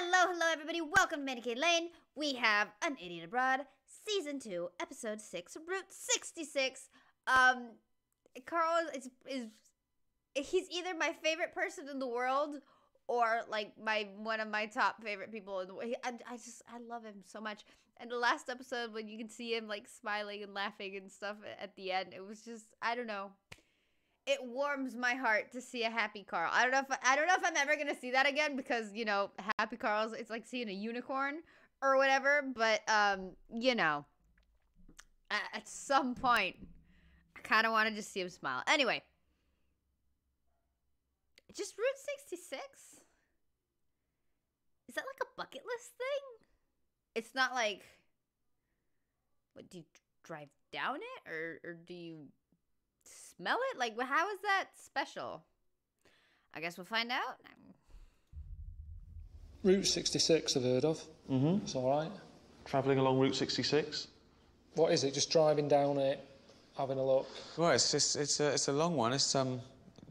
Hello, hello, everybody. Welcome to Mandy Cane Lane. We have An Idiot Abroad, Season 2, Episode 6, Route 66. Um, Karl is, is, he's either my favorite person in the world or like my one of my top favorite people in the world. I, I just, I love him so much. And the last episode, when you can see him like smiling and laughing and stuff at the end, it was just, I don't know it warms my heart to see a happy Karl. I don't know if I, don't know if I'm ever gonna see that again because you know happy Karl's it's like seeing a unicorn or whatever. But um, you know, at, at some point, I kind of want to just see him smile. Anyway, just Route 66. Is that like a bucket list thing? It's not like. What do you drive down it, or or do you smell it? Like, how is that special? I guess we'll find out. Route 66, I've heard of. Mm-hmm. It's all right. Travelling along Route 66. What is it? Just driving down it, having a look. Well, it's just it's a it's a long one. It's um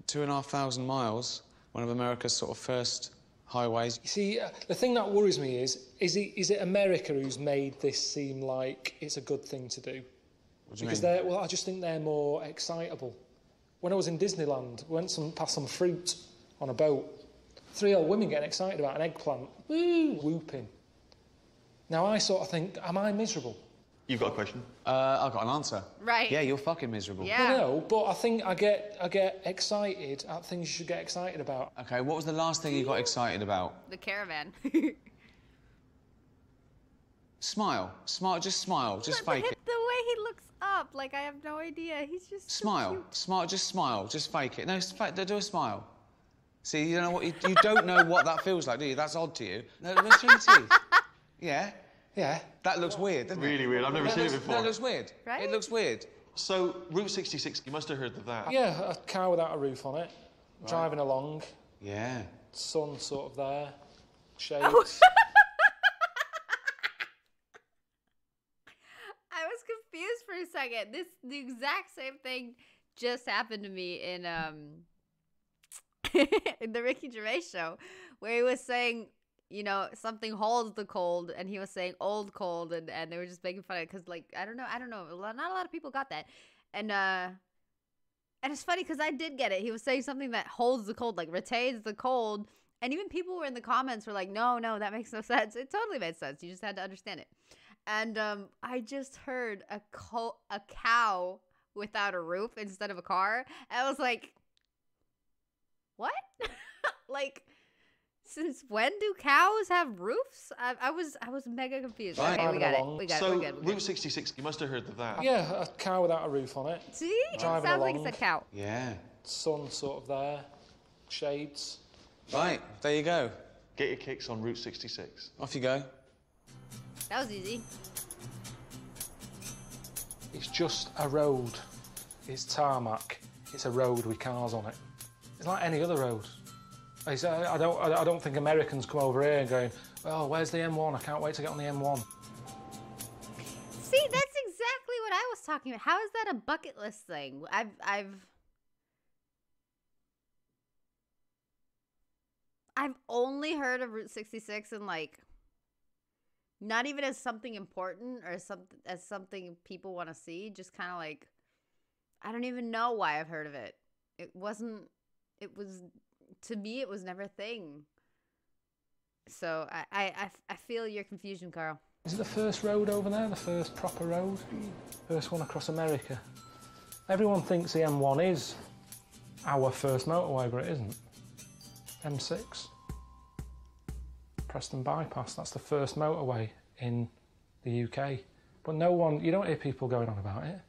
two and a half thousand miles. One of America's sort of first highways. You see, uh, the thing that worries me is, is it is it America who's made this seem like it's a good thing to do? What do you Because mean? they're well, I just think they're more excitable. When I was in Disneyland, we went some past some fruit on a boat. Three old women getting excited about an eggplant, woo, whooping. Now I sort of think, am I miserable? You've got a question? Uh, I've got an answer. Right. Yeah, you're fucking miserable. Yeah. No, but I think I get I get excited at things you should get excited about. Okay, what was the last thing you got excited about? The caravan. Smile. Smile. Just smile. Just Look fake at it. The way he looks up. Like I have no idea. He's just Smile. cute. Smile. Just smile. Just fake it. No, it's fa- do a smile. See, you don't know what? You, you don't know what that feels like, do you? That's odd to you. No, let's show your teeth. Yeah. Yeah. That looks weird, doesn't it? Really weird. I've never That seen it before. That looks weird. Right? It looks weird. So, Route 66, you must have heard of that. Yeah, a car without a roof on it, driving along, Yeah. sun sort of there, shades. I was confused for a second. This the exact same thing just happened to me in um in the Ricky Gervais show, where he was saying, you know, something holds the cold, and he was saying old cold, and and they were just making fun of it because, like, I don't know, I don't know, not a lot of people got that, and uh. And it's funny because I did get it. He was saying something that holds the cold, like retains the cold. And even people were in the comments were like, no, no, that makes no sense. It totally made sense. You just had to understand it. And um, I just heard a co- a cow without a roof instead of a car. And I was like, what? like, since when do cows have roofs? I, I was I was mega confused. Right. Okay, we got it. We got it. We're good. We're Route 66, you must have heard of that. yeah, a car without a roof on it, See, it sounds Driving like it's a cow. Yeah. sun sort of there, shades. Right. There you go. Get your kicks on Route 66. Off you go. That was easy. It's just a road. It's tarmac. It's a road with cars on it. It's like any other road. Uh, I don't. I don't think Americans come over here and going, "Oh, where's the M1? I can't wait to get on the M1." See, that's exactly what I was talking about. How is that a bucket list thing? I've I've I've only heard of Route 66 and like not even as something important or something as something people want to see, just kind of like I don't even know why I've heard of it. It wasn't it was to me it was never a thing. So I I I, feel your confusion, Karl. Is it the first road over there? The first proper road? First one across America? Everyone thinks the M1 is our first motorway, but it isn't. M6. Preston Bypass, that's the first motorway in the UK. But no one, you don't hear people going on about it.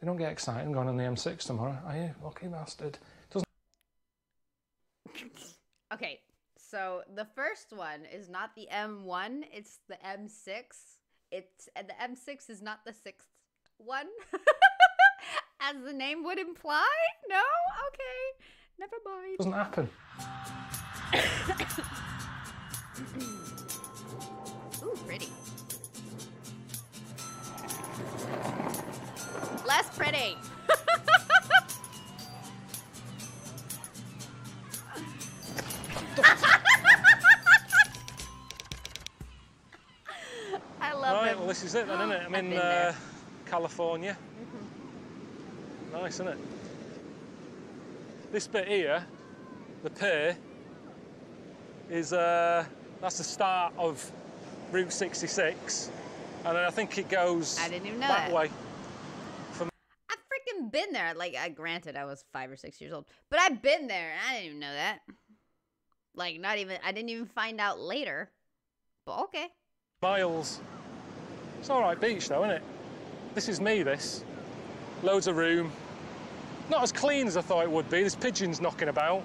They don't get excited and going on the M6 tomorrow. Are you? Lucky bastard. Doesn't Okay, so the first one is not the M1, it's the M6. It's and the M6 is not the sixth one, as the name would imply. No, okay, never mind. doesn't happen. Ooh, pretty. Less pretty. I love right, them. well, this is it then, isn't it? I'm in uh, California. Nice, isn't it? This bit here, the pier, is uh, that's the start of Route 66, and then I think it goes I didn't even know that that. way. I've freaking been there. Like, I granted, I was five or six years old, but I've been there. I didn't even know that. Like, not even. I didn't even find out later. But okay. Miles. It's all right beach though, isn't it? This is me. This loads of room. Not as clean as I thought it would be. There's pigeons knocking about,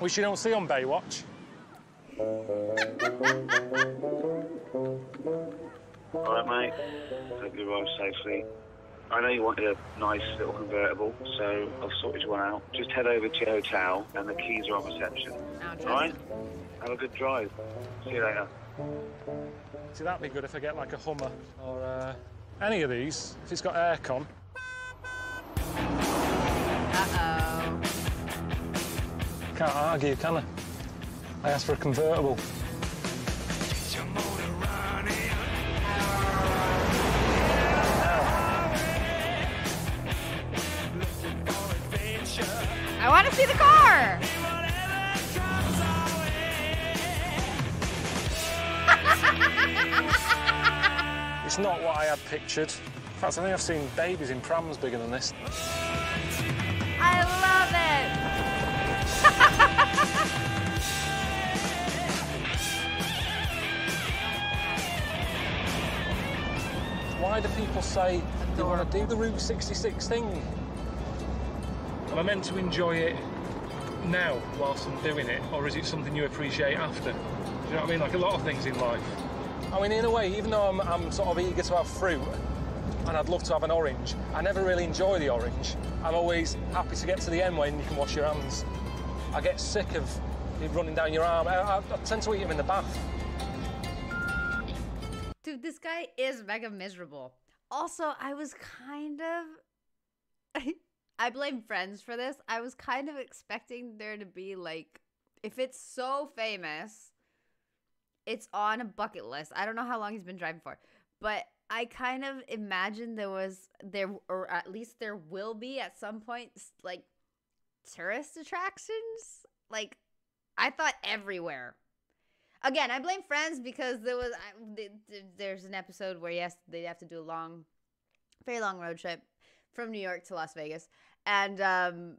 which you don't see on Baywatch. All right, mate. Hope you arrive safely. I know you wanted a nice little convertible, so I've sorted you one out. Just head over to your hotel, and the keys are on reception. I'll All right? Have a good drive. See you later. See, that'd be good if I get like a Hummer or uh, any of these. If it's got aircon. Uh oh. Can't argue, can I? I asked for a convertible. I want to see the car. It's not what I had pictured. In fact, I think I've seen babies in prams bigger than this. I Why do people say they want to do the Route 66 thing? Am I meant to enjoy it now whilst I'm doing it, or is it something you appreciate after? Do you know what I mean? Like a lot of things in life. I mean, in a way, even though I'm, I'm sort of eager to have fruit, and I'd love to have an orange, I never really enjoy the orange. I'm always happy to get to the end when you can wash your hands. I get sick of it running down your arm. I, I, I tend to eat them in the bath. This guy is mega miserable. Also, I was kind of. I blame friends for this. I was kind of expecting there to be like. If it's so famous, it's on a bucket list. I don't know how long he's been driving for, but I kind of imagined there was there or at least there will be at some point like tourist attractions. Like I thought everywhere. Again, I blame Friends because there was I, th- th- there's an episode where yes they have to do a long, very long road trip from New York to Las Vegas, and um,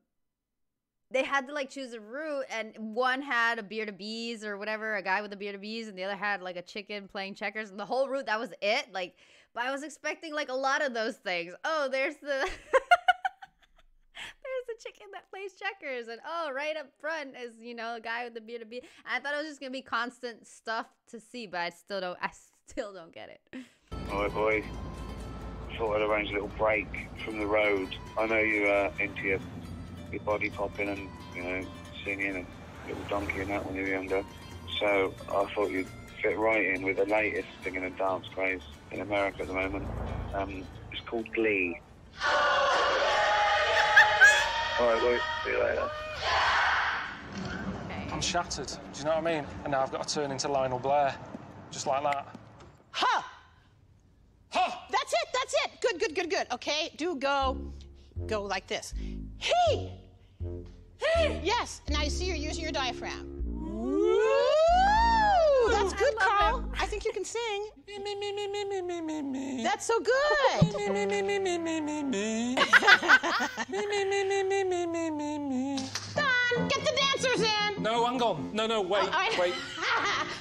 they had to like choose a route, and one had a beard of bees or whatever, a guy with a beard of bees, and the other had like a chicken playing checkers, and the whole route that was it. Like, but I was expecting like a lot of those things. Oh, there's the. There's the chicken that plays checkers, and oh, right up front is you know a guy with the beard of bee. I thought it was just gonna be constant stuff to see, but I still don't. I still don't get it. All right, boy. Thought I'd arrange a little break from the road. I know you're uh, into your, your body popping and, you know, singing and little donkey and that when you were younger. So I thought you'd fit right in with the latest singing and dance craze in America at the moment. Um, it's called Glee. All right, boy. See you later. Okay. I'm shattered. Do you know what I mean? And now I've got to turn into Lionel Blair, just like that. Ha! Ha! That's it, that's it. Good, good, good, good. Okay, do go, go like this. Hey! Hey! Yes, and now you see you're using your diaphragm. Woo! That's good, love Karl. him. I think you can sing. Me, me, me, me, me, me, me, me, me. That's so good. Me, me, me, me, me, me, me, me. Me, me, me, me, me, me, me, me, me. Done. Get the dancers in. No, hang on. No, no, wait, I- wait.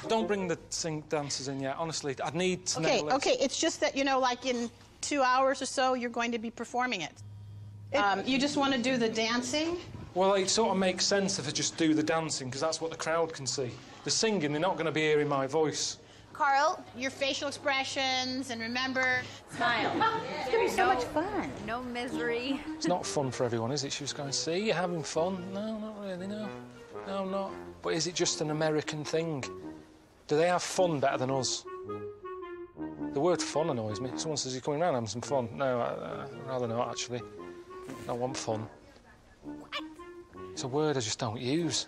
Don't bring the sing dancers in yet. Honestly, I'd need to okay, know okay. It's just that you know, like in two hours or so, you're going to be performing it. Um, you just want to do the dancing. Well, it sort of makes sense if I just do the dancing because that's what the crowd can see. The singing, they're not going to be hearing my voice. Karl, your facial expressions, and remember, smile. It's gonna be so much fun. No misery. It's not fun for everyone, is it? She was going, see, you're having fun. No, not really, no. No, I'm not. But is it just an American thing? Do they have fun better than us? The word fun annoys me. Someone says, you're coming around having some fun. No, I, uh, I'd rather not, actually. I want fun. What? It's a word I just don't use.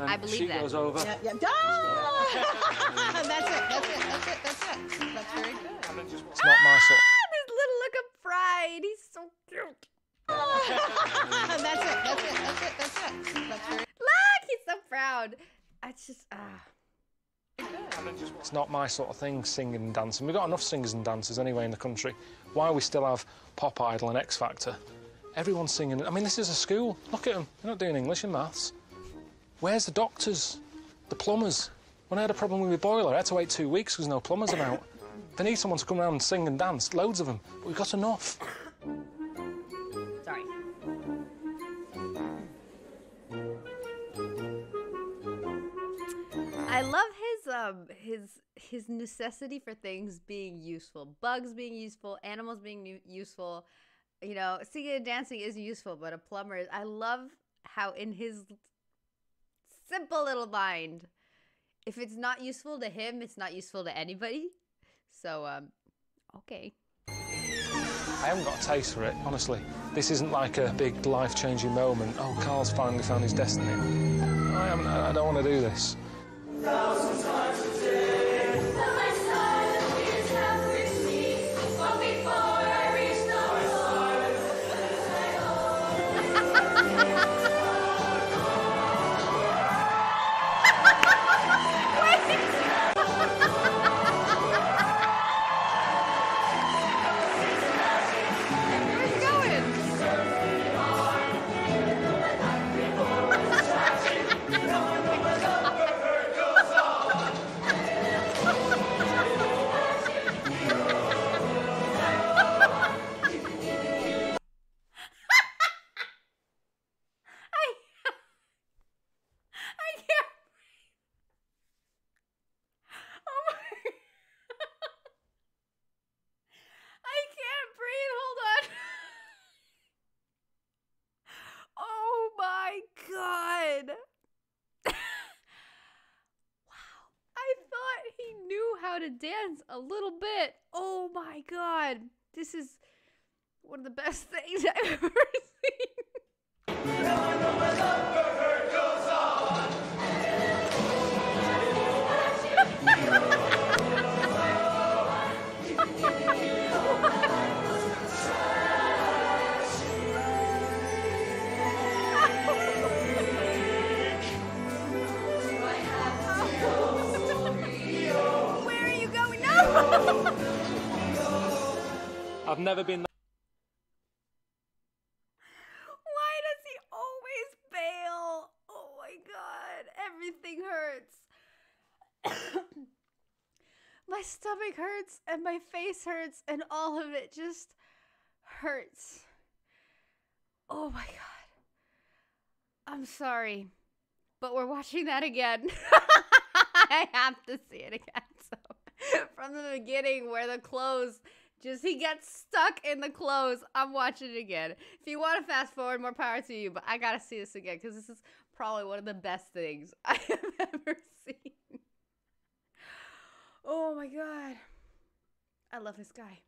And I believe she that. goes over. Yeah, yeah. Ah! that's it. That's it. That's it. That's it. not my sort. This little look of pride. He's so cute. that's it. That's it. That's it. That's it. That's very Look, he's so proud. I just ah. It's not my sort of thing, singing and dancing. We've got enough singers and dancers anyway in the country. Why we still have Pop Idol and X Factor? Everyone's singing. I mean, this is a school. Look at them. They're not doing English and maths. Where's the doctors? The plumbers? When I had a problem with my boiler, I had to wait two weeks because no plumbers about. They need someone to come around and sing and dance, loads of them. But we've got enough. Sorry. I love his um his his necessity for things being useful. Bugs being useful, animals being useful. You know, singing and dancing is useful, but a plumber is. I love how in his simple little mind, if it's not useful to him, it's not useful to anybody. So um, okay. I haven't got a taste for it, honestly. This isn't like a big life-changing moment. Oh, Karl's finally found his destiny. I, I I don't want to do this. And my face hurts and all of it just hurts. Oh my god. I'm sorry, but we're watching that again. I have to see it again. So, from the beginning, where the clothes just he gets stuck in the clothes. I'm watching it again. If you want to fast forward, more power to you. But I gotta see this again because this is probably one of the best things I have ever seen. Oh my god, I love this guy.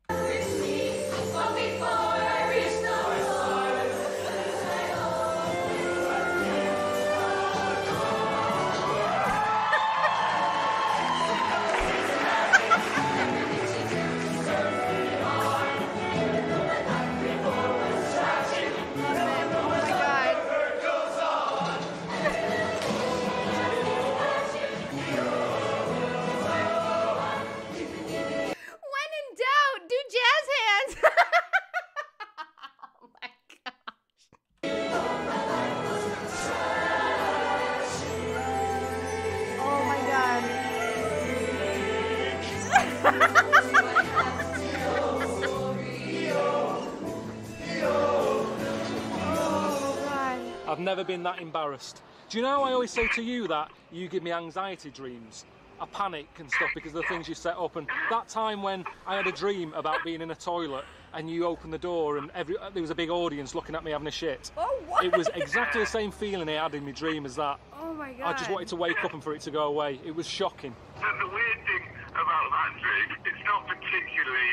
Been that embarrassed. Do you know how I always say to you that you give me anxiety dreams? I panic and stuff because of the things you set up. And that time when I had a dream about being in a toilet and you opened the door and every, uh, there was a big audience looking at me having a shit. Oh what? It was exactly the same feeling I had in my dream as that. Oh my god. I just wanted to wake up and for it to go away. It was shocking. And the weird thing about that dream, it's not particularly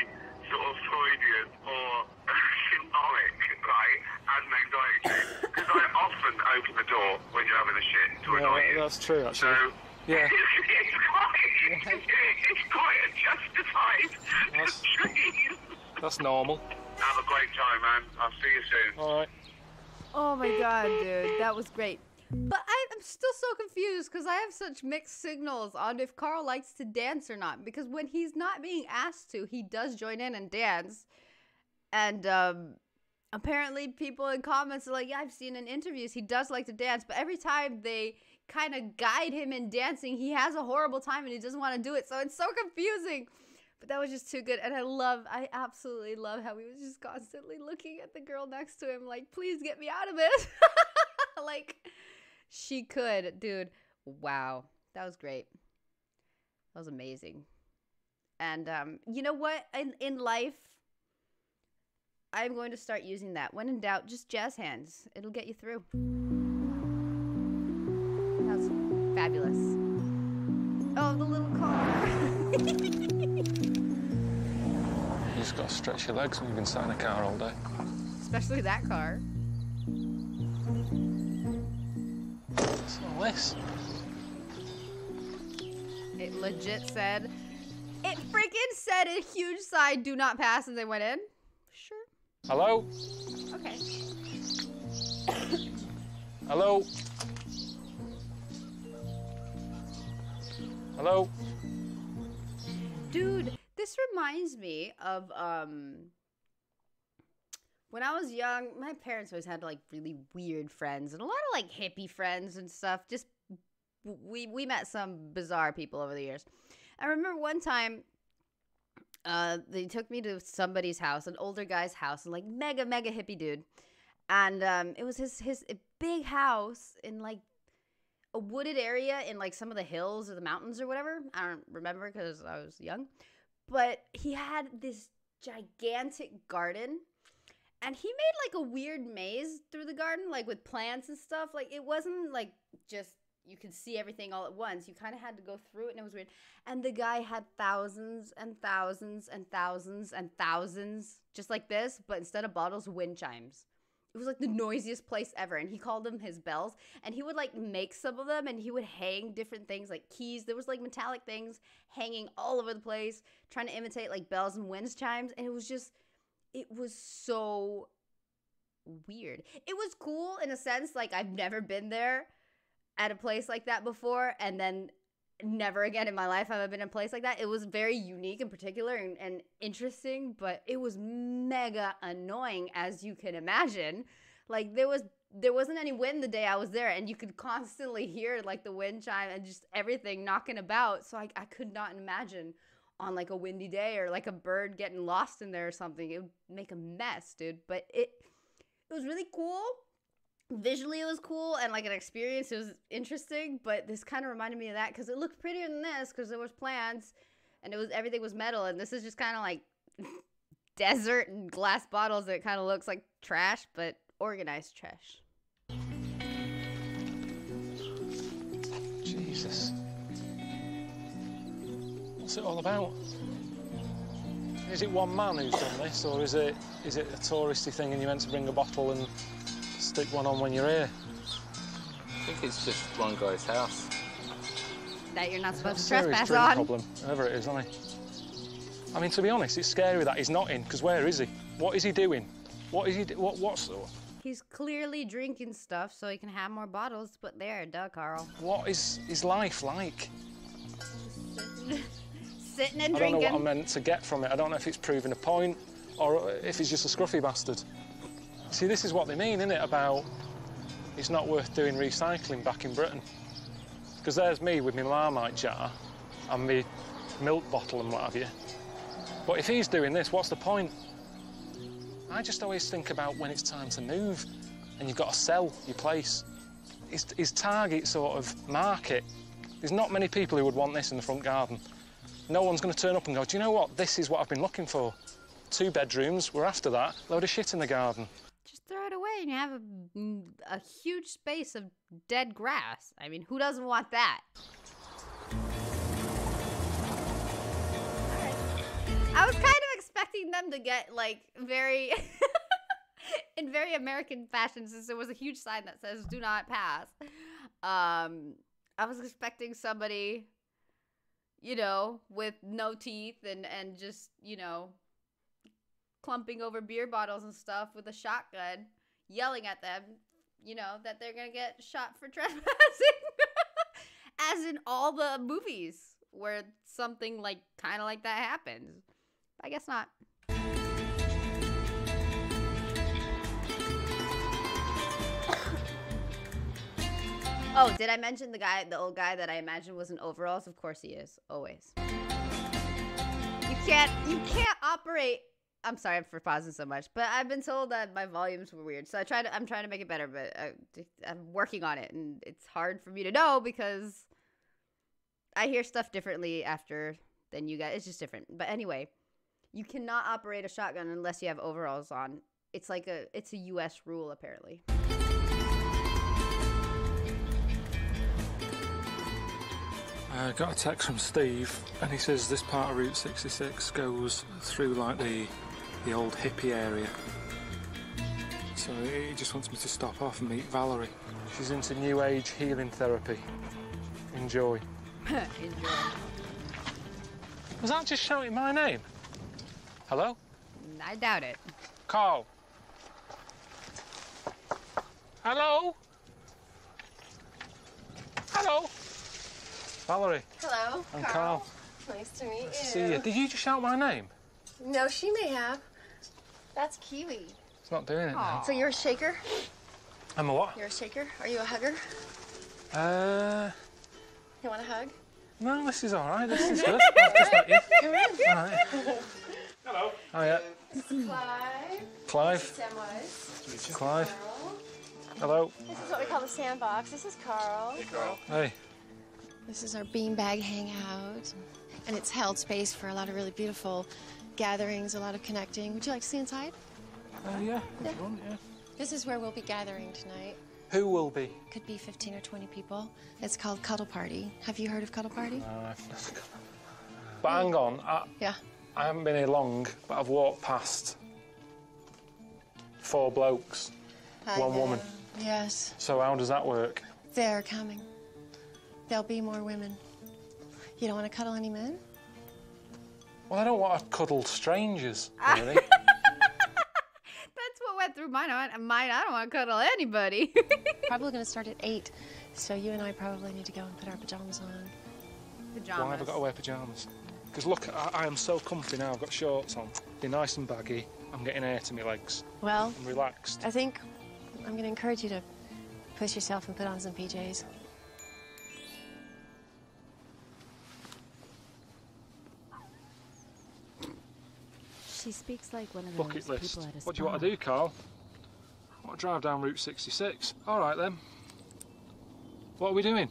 sort of Freudian or symbolic, right, as an anxiety dream. Because I often open the door when you're having a shit to annoy you. that's true, So, actually. Yeah. it's, it's quite, it's quite a justified dream. That's normal. Have a great time, man. I'll see you soon. All right. Oh my god, dude, that was great. But I, I'm still so confused because I have such mixed signals on if Karl likes to dance or not. Because when he's not being asked to, he does join in and dance. And um, apparently, people in comments are like, "Yeah, I've seen in interviews he does like to dance, but every time they kind of guide him in dancing, he has a horrible time and he doesn't want to do it. So it's so confusing." But that was just too good. And I love, I absolutely love how he was just constantly looking at the girl next to him, like, please get me out of this. like, she could. Dude, wow. That was great. That was amazing. And um, you know what? In, in life, I'm going to start using that. When in doubt, just jazz hands. It'll get you through. That's fabulous. Oh, the little car. You just got to stretch your legs when you've been sat in a car all day. Especially that car. What's all this? It legit said, it freaking said a huge sign, do not pass, and they went in. Hello? Okay. Hello? Hello? Dude, this reminds me of um when I was young, my parents always had like really weird friends and a lot of like hippie friends and stuff. Just we we met some bizarre people over the years. I remember one time uh they took me to somebody's house, an older guy's house, and like mega mega hippie dude. And um it was his his big house in like a wooded area in like some of the hills or the mountains or whatever. I don't remember because I was young. But he had this gigantic garden and he made like a weird maze through the garden, like with plants and stuff. Like it wasn't like just you could see everything all at once. You kind of had to go through it and it was weird. And the guy had thousands and thousands and thousands and thousands just like this, but instead of bottles, wind chimes. It was like the noisiest place ever. And he called them his bells. And he would like make some of them and he would hang different things like keys. There was like metallic things hanging all over the place, trying to imitate like bells and wind chimes. And it was just, it was so weird. It was cool in a sense, like I've never been there at a place like that before. And then never again in my life have I been in a place like that. It was very unique and particular and, and interesting, but it was mega annoying as you can imagine. Like there was there wasn't any wind the day I was there, and you could constantly hear like the wind chime and just everything knocking about. So I, I could not imagine on like a windy day or like a bird getting lost in there or something. It would make a mess, dude. But it it was really cool visually it was cool and like an experience it was interesting but this kind of reminded me of that because it looked prettier than this because there was plants and it was everything was metal and this is just kind of like desert and glass bottles that kind of looks like trash but organized trash Jesus. What's it all about? Is it one man who's done this, or is it is it a touristy thing and you're meant to bring a bottle and stick one on when you're here? I think it's just one guy's house. that you're not supposed to Serious trespass drink on problem, whoever it is, isn't he? I mean, to be honest, it's scary that he's not in, because where is he? What is he doing? What is he? Do- what what's the... he's clearly drinking stuff so he can have more bottles to put there duh karl what is his life like? sitting and I don't know what I'm meant to get from it. I don't know if it's proving a point or if he's just a scruffy bastard. See, this is what they mean, isn't it, about it's not worth doing recycling back in Britain. Because there's me with my Marmite jar and my milk bottle and what have you. But if he's doing this, what's the point? I just always think about when it's time to move and you've got to sell your place. His, his target sort of market. There's not many people who would want this in the front garden. No one's going to turn up and go, do you know what? This is what I've been looking for. Two bedrooms, we're after that. Load of shit in the garden. Throw it away and you have a, a huge space of dead grass i mean who doesn't want that I was kind of expecting them to get like very in very American fashion since there was a huge sign that says do not pass. Um I was expecting somebody you know with no teeth and and just, you know, clumping over beer bottles and stuff with a shotgun, yelling at them, you know, that they're gonna get shot for trespassing. As in all the movies where something like kind of like that happens. I guess not. Oh, did I mention the guy, the old guy that I imagined was in overalls? Of course he is, always. You can't, you can't operate. I'm sorry for pausing so much, but I've been told that my volumes were weird, so I try to, I'm trying to make it better, but uh, I, I'm working on it, and it's hard for me to know because I hear stuff differently after than you guys. It's just different. But anyway, you cannot operate a shotgun unless you have overalls on. It's like a, it's a U.S. rule apparently. I got a text from Steve, and he says this part of Route 66 goes through like the the old hippie area. So he just wants me to stop off and meet Valerie. She's into new age healing therapy. Enjoy. Enjoy. Was that just shouting my name? Hello? I doubt it. Karl. Hello? Hello? Valerie. Hello, I'm Karl. Nice to meet you. See you. Did you just shout my name? No, she may have. That's Kiwi. It's not doing it now. So you're a shaker? I'm a what? You're a shaker? Are you a hugger? Uh, You want a hug? no, this is all right. This is good. I've just met you. Come in. All right. Hello. Hiya. Clive. Clive. Samwise. Clive. Karl. Hello. This is what we call the sandbox. This is Karl. Hey, Karl. Hey. This is our beanbag hangout. And it's held space for a lot of really beautiful gatherings, a lot of connecting. Would you like to see inside? Uh, yeah. Yeah. if you want, yeah. This is where we'll be gathering tonight. Who will be? Could be 15 or 20 people. It's called Cuddle Party. Have you heard of Cuddle Party? Uh, but hang on. I, Yeah. I haven't been here long, but I've walked past four blokes, I one know. woman. Yes. So how does that work? They're coming. There'll be more women. You don't want to cuddle any men? Well, I don't want to cuddle strangers, really. That's what went through my mind. Mine, I don't want to cuddle anybody. Probably going to start at 8. So you and I probably need to go and put our pajamas on. Pajamas. Why have I got to wear pyjamas? Because look, I, I am so comfy now. I've got shorts on. They're nice and baggy. I'm getting air to my legs. Well, I'm relaxed. I think I'm going to encourage you to push yourself and put on some PJs. She speaks like one of Bucket those list. people at a What do you want to do, Karl? I want to drive down Route 66. All right then. What are we doing?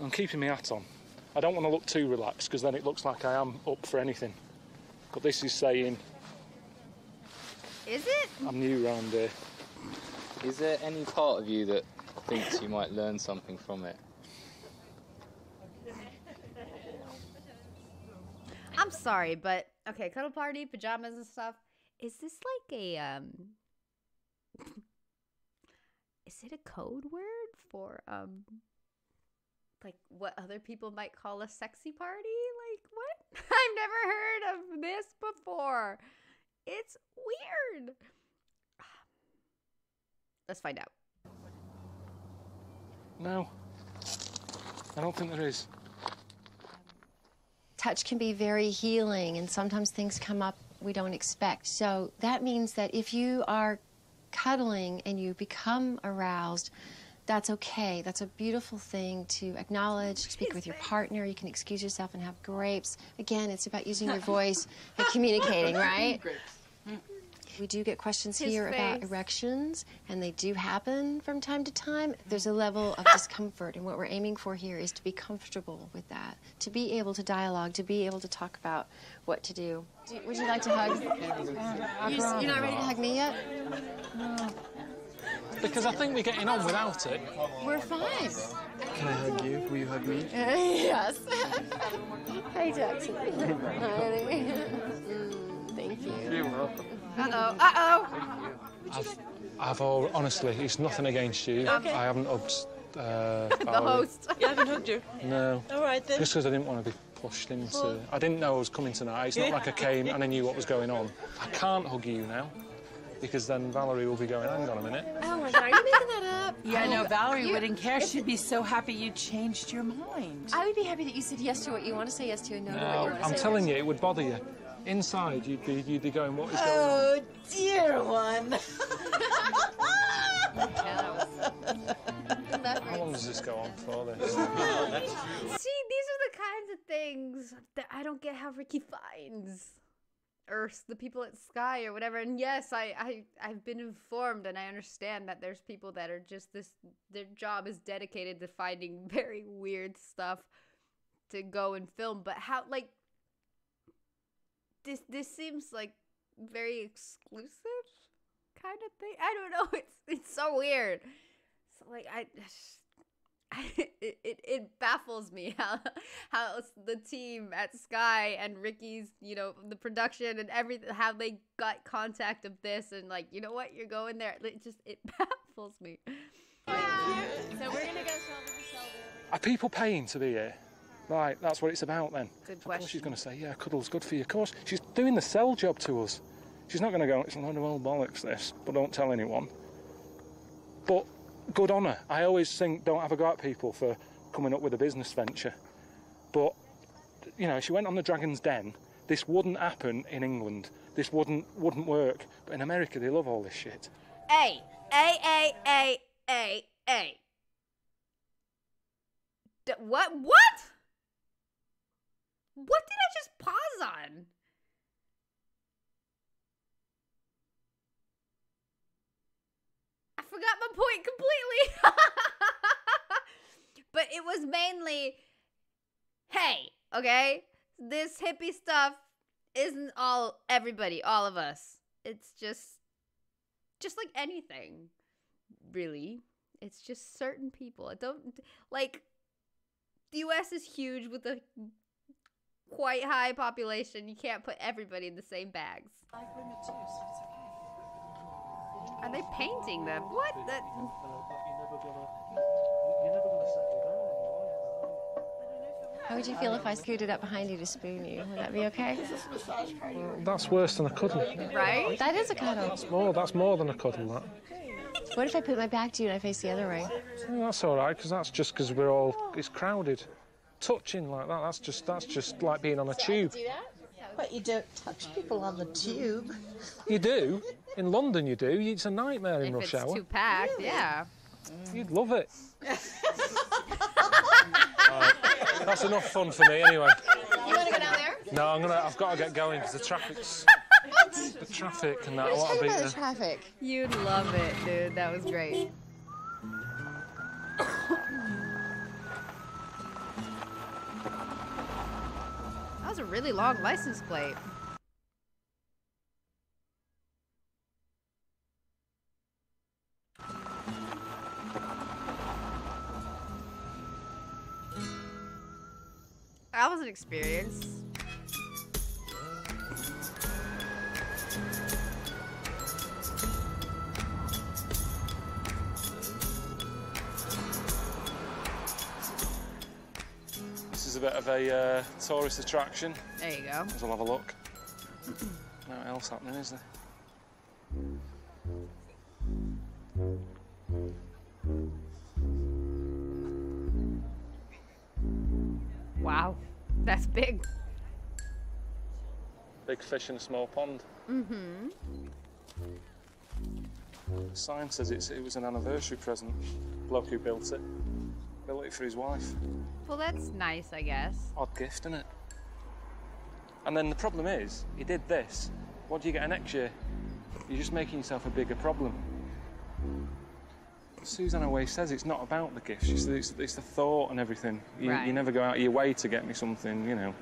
I'm keeping my hat on. I don't want to look too relaxed because then it looks like I am up for anything. But this is saying Is it? I'm new round here. Is there any part of you that thinks you might learn something from it? I'm sorry, but okay, cuddle party, pajamas and stuff. Is this like a um? Is it a code word for um? Like what other people might call a sexy party? Like what? I've never heard of this before. It's weird. Let's find out. No. I don't think there is. Touch can be very healing, and sometimes things come up we don't expect. So that means that if you are cuddling and you become aroused, that's okay. That's a beautiful thing to acknowledge. Speak with your partner. You can excuse yourself and have grapes. Again, it's about using your voice and communicating, right? We do get questions His here about erections, and they do happen from time to time. There's a level of ah! discomfort, and what we're aiming for here is to be comfortable with that, to be able to dialogue, to be able to talk about what to do. do would you like to hug? You just- you're not ready to hug me yet? Because I think we're getting on without it. We're fine. Can I hug you? Will you hug me? yes. Hi, Jackson. You're welcome. Uh oh. Uh oh. I've, I've all, honestly, it's nothing against you. Okay. I haven't hugged uh, The Valerie. host. You haven't hugged her? No. All right then. Just because I didn't want to be pushed into. I didn't know I was coming tonight. It's not like I came and I knew what was going on. I can't hug you now because then Valerie will be going, hang on a minute. Oh my god, are you making that up? Yeah, no, Oh, Valerie you- wouldn't care. if- She'd be so happy you changed your mind. I would be happy that you said yes to what you want to say yes to and no, to what you No, want to I'm say telling you, it would bother you. Inside, you'd be, you'd be going, what is going on? Oh, dear one. How long does this go on for? This? See, these are the kinds of things that I don't get how Ricky finds. Or the people at Sky or whatever. And yes, I, I, I've been informed and I understand that there's people that are just this, their job is dedicated to finding very weird stuff to go and film. But how, like, this, this seems like very exclusive kind of thing. I don't know. It's, it's so weird. So, like, I. it, it, it baffles me how how the team at Sky and Ricky's you know the production and everything how they got contact of this and like you know what you're going there it just it baffles me. So we're gonna go shoulder Are people paying to be here? Right, that's what it's about then. Good Of course she's going to say, yeah, cuddle's good for you. Of course, she's doing the sell job to us. She's not going to go, it's a load of old bollocks, this, but don't tell anyone. But good on her. I always think, don't have a go at people for coming up with a business venture. But, you know, she went on the Dragon's Den. This wouldn't happen in England. This wouldn't wouldn't work. But in America, they love all this shit. A A A A A A. D- what what? What did I just pause on? I forgot my point completely. but it was mainly hey, okay? This hippie stuff isn't all everybody, all of us. It's just just like anything, really. It's just certain people. I don't like the US is huge with a quite high population. You can't put everybody in the same bags. Are they painting them? What? That How would you feel if I scooted up behind you to spoon you? Would that be okay? That's worse than a cuddle. right? That is a cuddle. That's more. That's more than a cuddle. That. What if I put my back to you and I face the other way? Yeah, that's all right because that's just because we're all it's crowded. Touching like that, that's just that's just like being on a tube. But you don't touch people on the tube. You do in London, you do. It's a nightmare in if rush it's hour. too packed, yeah. You'd love it. Right, That's enough fun for me, anyway. You want to go down there? No, I'm gonna. I've got to get going because the traffic's the traffic and that. I Let's want to about be the traffic. You'd love it, dude. That was great. A really long license plate. That was an experience. Bit of a uh, tourist attraction. There you go. Let's all have a look. Nothing else happening, is there? Wow, that's big. Big fish in a small pond. Mm-hmm. The sign says it's, it was an anniversary present. Bloke who built it. Built it for his wife. Well, that's nice, I guess. Odd gift, isn't it? And then the problem is, he did this. What do you get next year? You're just making yourself a bigger problem. Susanna always says it's not about the gift. She says it's, it's the thought and everything. You, Right. you never go out of your way to get me something, you know,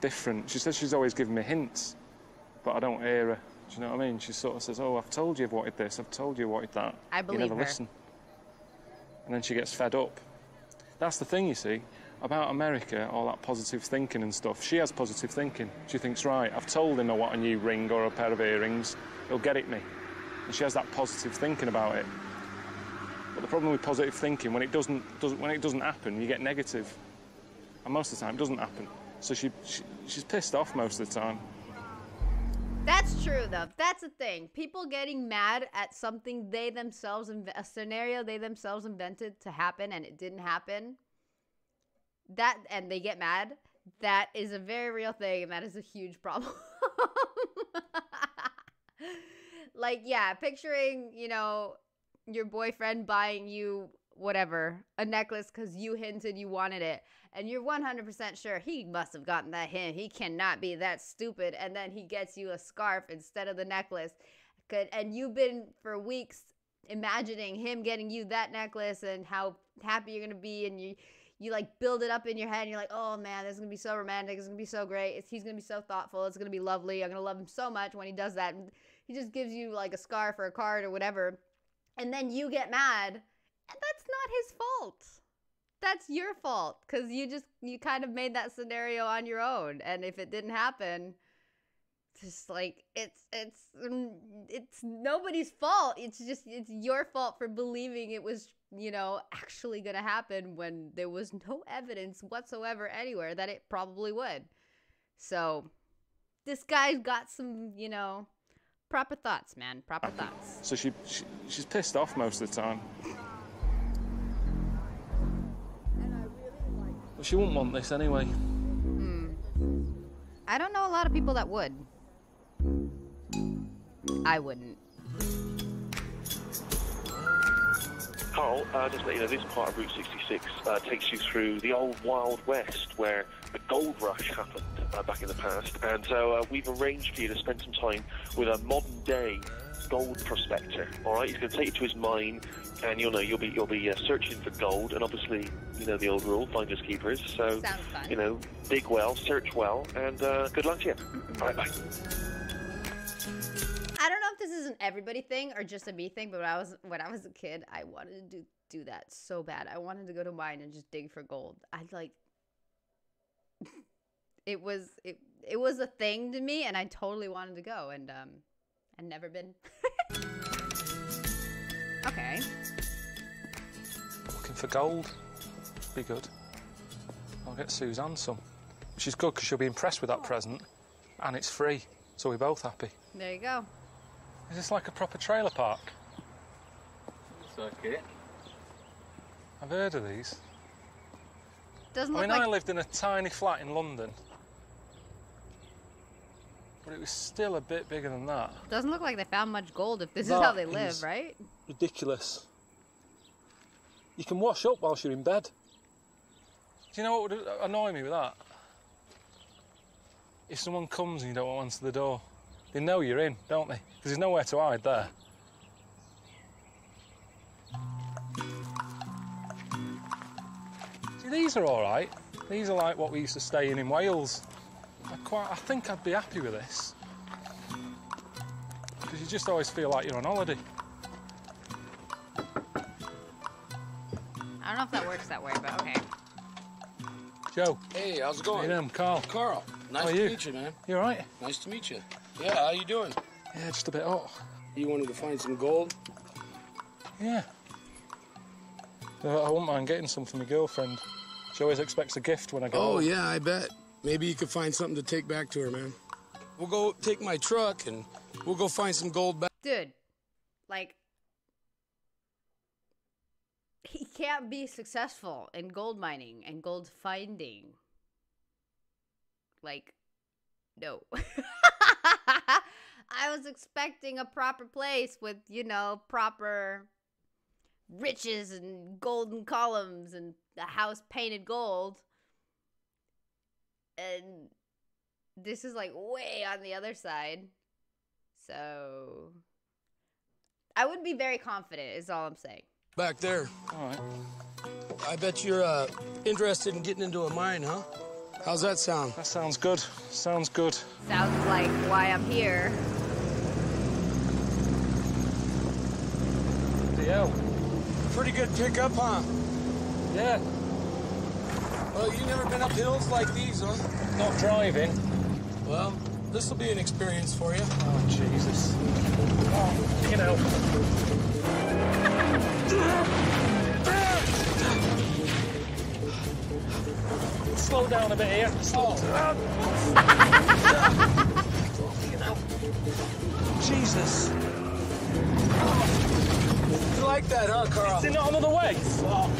different. She says she's always giving me hints, but I don't hear her. Do you know what I mean? She sort of says, "Oh, I've told you I've wanted this. I've told you I wanted that." I you never her. listen. And then she gets fed up. That's the thing, you see, about America, all that positive thinking and stuff. She has positive thinking. She thinks, right, I've told him I want a new ring or a pair of earrings. He'll get it me. And she has that positive thinking about it. But the problem with positive thinking, when it doesn't, doesn't when it doesn't happen, you get negative. and most of the time it doesn't happen. So she, she she's pissed off most of the time. That's true though. That's the thing. People getting mad at something they themselves a scenario they themselves invented to happen and it didn't happen. That and they get mad. That is a very real thing and that is a huge problem. like yeah, picturing, you know, your boyfriend buying you whatever, a necklace cuz you hinted you wanted it and you're 100% sure he must have gotten that hint. He cannot be that stupid. And then he gets you a scarf instead of the necklace. And you've been for weeks imagining him getting you that necklace and how happy you're going to be. And you, you like build it up in your head and you're like, oh man, this is going to be so romantic. It's going to be so great. It's, he's going to be so thoughtful. It's going to be lovely. I'm going to love him so much when he does that. And he just gives you like a scarf or a card or whatever. And then you get mad. That's not his fault. That's your fault because you just you kind of made that scenario on your own. And if it didn't happen just like it's it's mm, it's nobody's fault. It's just it's your fault for believing it was you know actually gonna happen when there was no evidence whatsoever anywhere that it probably would. So this guy's got some you know proper thoughts man. Proper thoughts. So she, she she's pissed off most of the time. But she wouldn't want this anyway. i don't know a lot of people that would i wouldn't Karl, uh, just let you know, this part of Route 66 uh, takes you through the old Wild West where the gold rush happened uh, back in the past. And so uh, we've arranged for you to spend some time with a modern day gold prospector. All right, he's going to take you to his mine, and you'll know you'll be you'll be uh, searching for gold. And obviously, you know the old rule: finders keepers. So you know, dig well, search well, and uh, good luck to you. All right, bye. I don't know if this is an everybody thing or just a me thing, but when I was when I was a kid, I wanted to do do that so bad. I wanted to go to mine and just dig for gold. I'd like it was it it was a thing to me and I totally wanted to go and um I'd never been. okay. Looking for gold. Be good. I'll get Suzanne some. She's good because she'll be impressed with that oh. present. And it's free. So we're both happy. There you go. Is this like a proper trailer park? Looks like it. I've heard of these. Doesn't I look mean, like I lived in a tiny flat in London. But it was still a bit bigger than that. doesn't look like they found much gold if this is how they live, is- right? Ridiculous. You can wash up whilst you're in bed. Do you know what would annoy me with that? If someone comes and you don't want to answer the door, they know you're in, don't they? Because there's nowhere to hide there. See, these are all right. These are like what we used to stay in in Wales. I quite, I think I'd be happy with this. Because you just always feel like you're on holiday. Don't know if that works that way, but okay. Joe. Hey, how's it going? Hey, them, Karl. Karl, nice How are to you? meet you, man. You all right? Nice to meet you. Yeah, how you doing? Yeah, just a bit hot. You wanted to find some gold? Yeah. I wouldn't mind getting some for my girlfriend. She always expects a gift when I go. Oh, home. yeah, I bet. Maybe you could find something to take back to her, man. We'll go take my truck and we'll go find some gold back. Dude, like he can't be successful in gold mining and gold finding. Like no. I was expecting a proper place with, you know, proper riches and golden columns and a house painted gold. And this is like way on the other side. So I would be very confident is all I'm saying. Back there. All right. I bet you're uh, interested in getting into a mine, huh? How's that sound? That sounds good. Sounds good. Sounds like why I'm here. DL. Pretty good pickup, huh? Yeah. Well, you never been up hills like these, huh? Not driving. Well, this will be an experience for you. Oh, Jesus. Oh, you know. Slow down a bit here. Slow. Jesus. You like that, huh, Karl? Is there not another way? Fuck.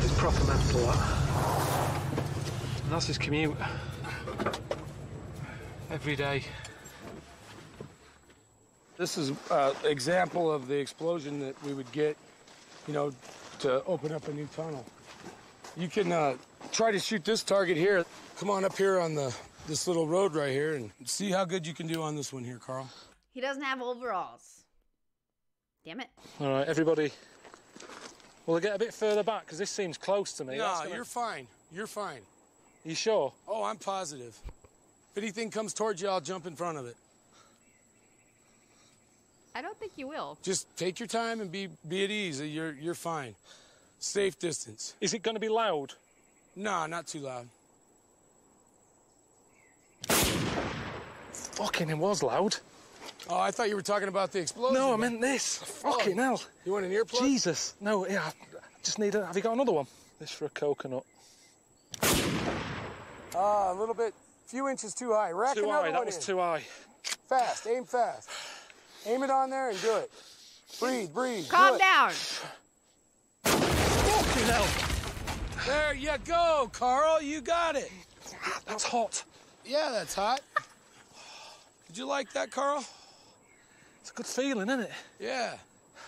It's proper mental, that. And that's his commute. Every day. This is an example of the explosion that we would get, you know, to open up a new tunnel. You can uh, try to shoot this target here. Come on up here on the this little road right here and see how good you can do on this one here, Karl. He doesn't have overalls. Damn it. All right, everybody. Will I get a bit further back? Because this seems close to me. No, That's gonna- you're fine. You're fine. You sure? Oh, I'm positive. If anything comes towards you, I'll jump in front of it. I don't think you will. Just take your time and be be at ease. You're you're fine. Safe distance. Is it going to be loud? No, not too loud. Fucking, it was loud. Oh, I thought you were talking about the explosion. No, I meant this. Fucking hell. You want an earplug? Jesus. No, yeah. I just need a. Have you got another one? This for a coconut. Ah, a little bit, few inches too high. Rack Too another high. That was in. too high. Fast, aim fast. Aim it on there and do it. Breathe, breathe. Calm it. down. Fucking hell. There you go, Karl. You got it. That's hot. Yeah, that's hot. Did you like that, Karl? It's a good feeling, isn't it? Yeah.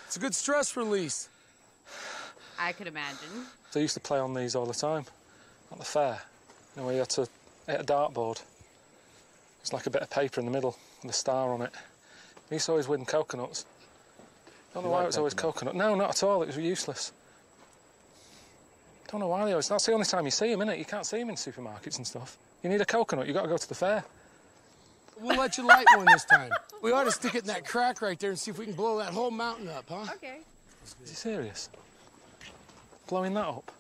It's a good stress release. I could imagine. So I used to play on these all the time at the fair. You know, where you had to hit a dartboard. It's like a bit of paper in the middle with a star on it. We used to always win coconuts. Don't know You why like it was always coconut. No, not at all. It was useless. Don't know why they always. That's the only time you see them, innit? You can't see them in supermarkets and stuff. You need a coconut. You've got to go to the fair. We'll let you light one this time. We ought to stick it in that crack right there and see if we can blow that whole mountain up, huh? Okay. Is he serious? Blowing that up?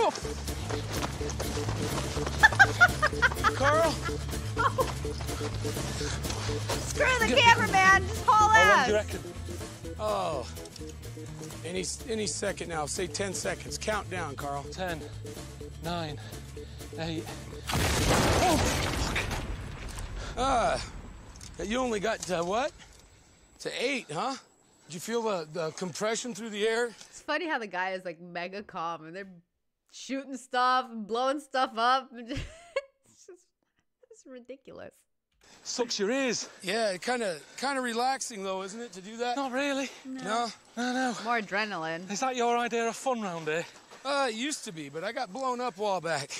Oh! Karl? Screw the cameraman. Just haul How ass. do? Oh. Any any second now. Say 10 seconds. Count down, Karl. Ten, nine, eight. Oh, Ah. you only got to what? To eight, huh? Did you feel the, the compression through the air? It's funny how the guy is like mega calm and they're shooting stuff and blowing stuff up. it's just it's ridiculous. Sucks your ears. Yeah, kind of kind of relaxing though, isn't it, to do that? Not really. No. No, no. More adrenaline. Is that your idea of fun round here? Uh, it used to be, but I got blown up a while back.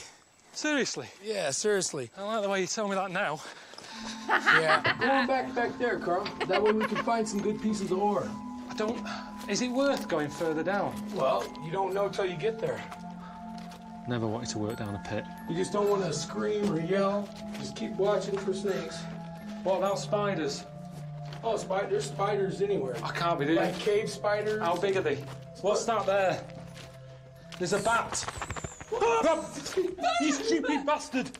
Seriously? Yeah, seriously. I like the way you tell me that now. Yeah. Go on back back there, Karl. That way we can find some good pieces of ore. I don't. Is it worth going further down? Well, you don't know till you get there. Never wanted to work down a pit. You just don't want to scream or yell. Just keep watching for snakes. What about spiders? Oh, spider, there's spiders anywhere. I can't be doing Like cave spiders. How big are they? What's that there? There's a bat. you stupid bastard!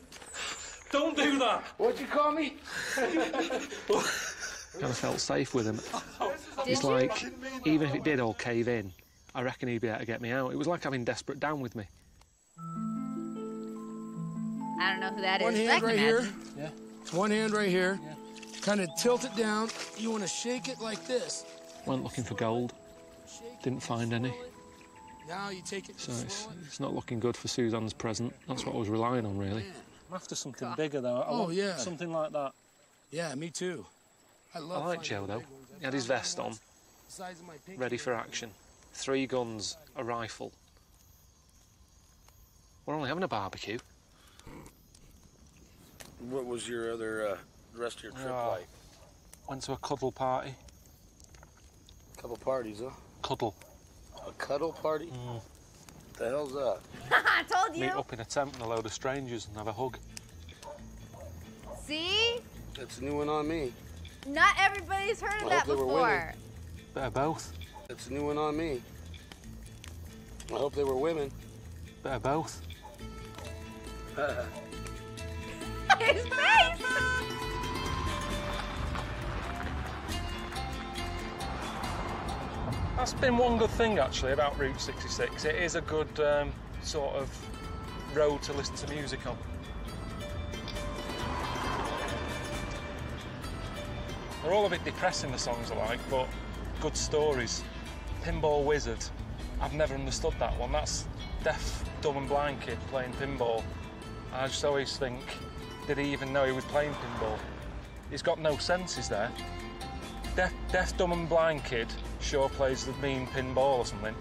Don't do that! What'd you call me? Kind of felt safe with him. Did It's like, even if it did all cave in, I reckon he'd be able to get me out. It was like having Desperate down with me. I don't know who that is. One but I hand can right here. Yeah. One hand right here. Kind of tilt it down. You want to shake it like this. Went looking for gold. Didn't find any. Now you take it. So it's, it's not looking good for Suzanne's present. That's what I was relying on, really. I'm after something bigger, though. I Oh, want yeah. Something like that. Yeah, me too. I I like Joe, though. He had his vest on, The size of my pinky. ready for action. Three guns, a rifle. We're only having a barbecue. What was your other uh, rest of your trip Oh. like? Went to a cuddle party. Couple parties, huh? Cuddle. A cuddle party? The hell's that? I told you. Meet up in a tent with a load of strangers and have a hug. See? That's a new one on me. Not everybody's heard of I that hope they were before. women. Bit of both. That's a new one on me. I hope they were women. Bit of both. His face! That's been one good thing actually about Route 66. It is a good um, sort of road to listen to music on. They're all a bit depressing, the songs are like, but good stories. Pinball Wizard, I've never understood that one. That's deaf, dumb, and blind kid playing pinball. I just always think, did he even know he was playing pinball? He's got no senses there. Deaf, deaf, dumb, and blind kid sure plays the mean pinball or something.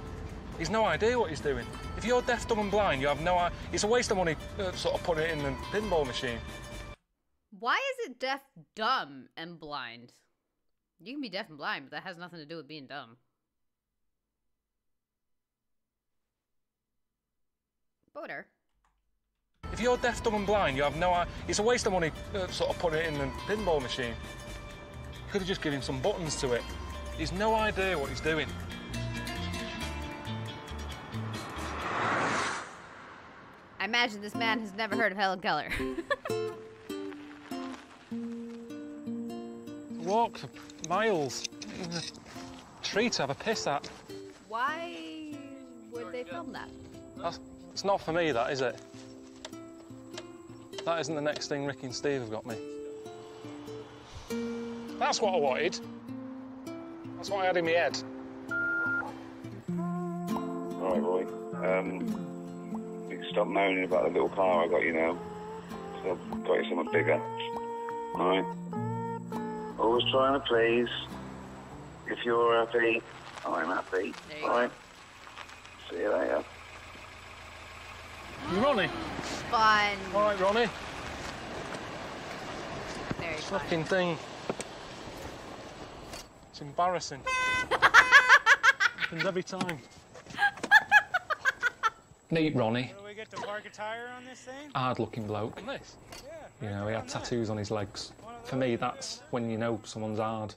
He's no idea what he's doing. If you're deaf, dumb, and blind, you have no idea. It's a waste of money uh, sort of putting it in the pinball machine. Why is it deaf, dumb, and blind? You can be deaf and blind, but that has nothing to do with being dumb. Boater. If you're deaf, dumb, and blind, you have no idea. It's a waste of money uh, sort of putting it in the pinball machine. You could have just given him some buttons to it. He's no idea what he's doing. I imagine this man has never heard of Helen Keller. Walk for miles. A tree to have a piss at. Why would they film that? That's, it's not for me, that is it? That isn't the next thing Ricky and Steve have got me. That's what I wanted. That's what I had in my head. All right, Roy. Um, you can stop moaning about the little car I got you now. So I've got you something bigger. All right. Always trying to please. If you're happy, I'm happy. All right. See you later. You Ronnie? Fun. All right, Ronnie. Very fun. Fucking thing. It's embarrassing. Happens every time. Neat Ronnie. Do we get to park a tire on this thing? Hard looking bloke. This? You know, he had tattoos on his legs. For me, that's when you know someone's hard.